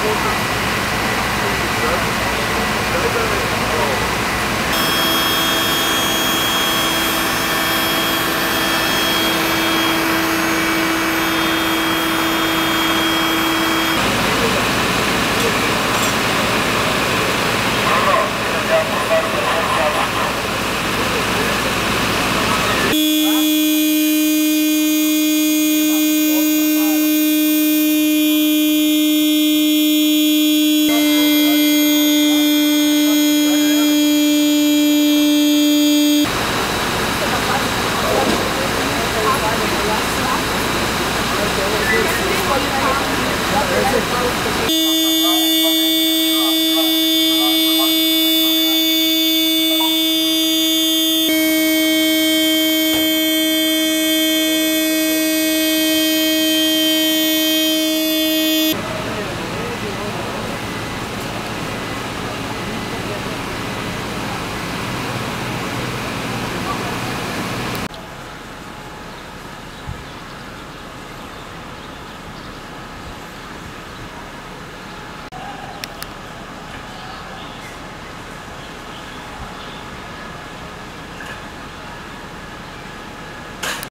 Thank.